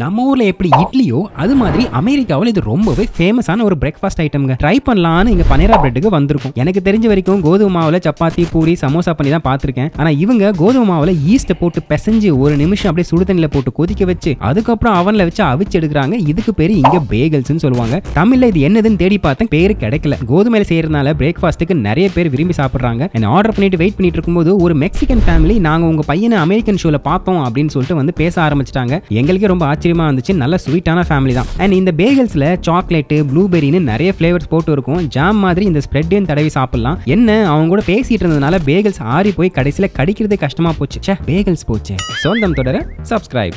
நம்ம ஊர்ல எப்படி இட்லியோ அது மாதிரி அமெரிக்காவில் இது ரொம்பவே ஃபேமஸான ஒரு பிரேக்ஃபாஸ்ட் ஐட்டம்ங்க ட்ரை பண்ணலான்னு இங்க பனேரா பிரெட்டுக்கு வந்திருக்கும். எனக்கு தெரிஞ்ச வரைக்கும் கோதுமை மாவுல சப்பாத்தி பூரி சமோசா பண்ணி தான் பார்த்துருக்கேன். ஆனா இவங்க கோதுமை மாவுல ஈஸ்ட்டை போட்டு பிசைஞ்சு ஒரு நிமிஷம் அப்படியே சுடு தண்ணியில போட்டு கொதிக்க வச்சு அதுக்கப்புறம் அவன்ல வச்சு அவிச்சு எடுக்கிறாங்க. இதுக்கு பேரு இங்க பேகல்ஸ்னு சொல்லுவாங்க. தமிழ்ல இது என்னதுன்னு தேடி பார்த்தேன் பேரு கிடைக்கல. கோதுமையில செய்யறதுனால பிரேக்ஃபாஸ்ட்டுக்கு நிறைய பேர் விரும்பி சாப்பிடுறாங்க. என்ன ஆர்டர் பண்ணிட்டு வெயிட் பண்ணிட்டு இருக்கும்போது ஒரு மெக்சிகன் ஃபேமிலி நாங்க உங்க பையனை அமெரிக்கன் ஷோல பார்த்தோம் அப்படின்னு சொல்லிட்டு வந்து பேச ஆரம்பிச்சிட்டாங்க. எங்களுக்கே ரொம்ப ஆச்சரியமாக இருந்துச்சு. நல்ல ஸ்வீட்டான ஃபேமிலி தான். அண்ட் இந்த பேகல்ஸில் சாக்லேட்டு ப்ளூபெரின்னு நிறைய ஃப்ளேவர்ஸ் போட்டு இருக்கும் ஜாம் மாதிரி இந்த ஸ்ப்ரெட்டையும் தடவி சாப்பிடலாம். என்ன அவங்க கூட பேசிட்டு இருந்ததுனால பேகல்ஸ் ஆறி போய் கடைசியில் கடிக்கிறதே கஷ்டமா போச்சு. பேகல்ஸ் போச்சு. சொந்தம் தொடர சப்ஸ்கிரைப்